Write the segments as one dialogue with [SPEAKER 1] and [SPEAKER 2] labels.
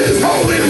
[SPEAKER 1] is holy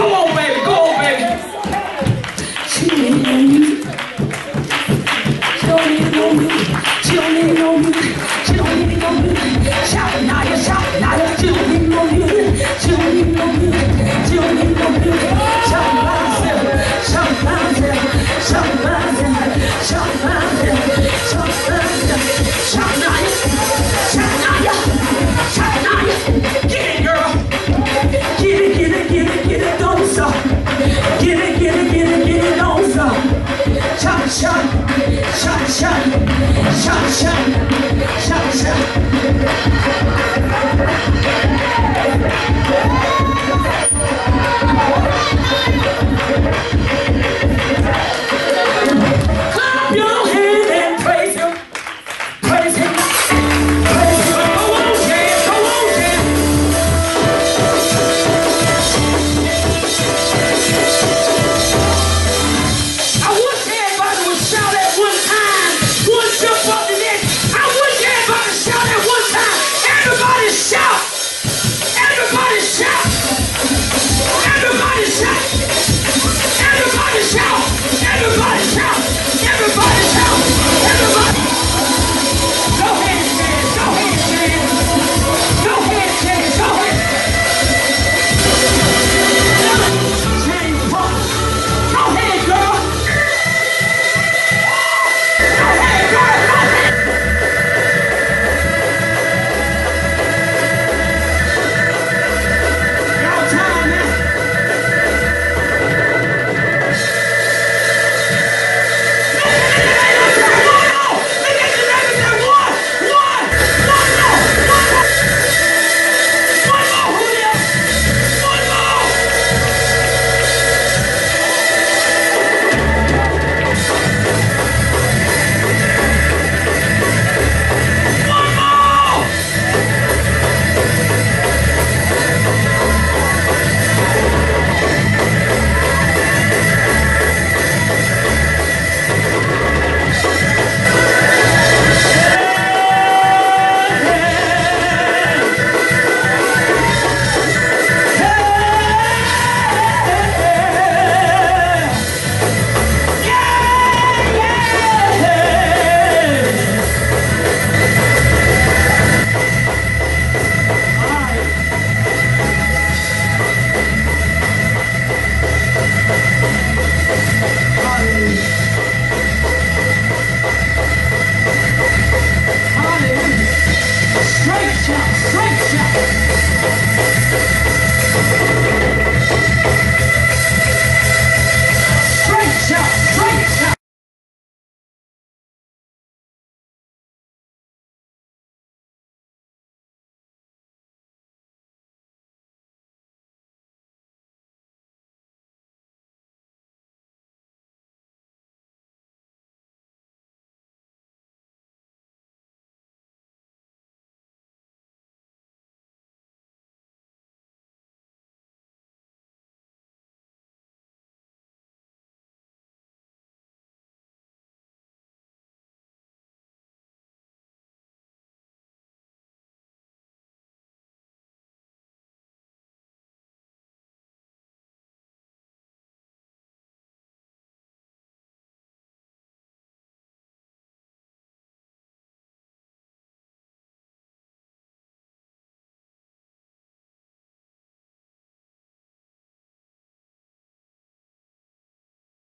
[SPEAKER 2] Come on, baby. Shine, shine.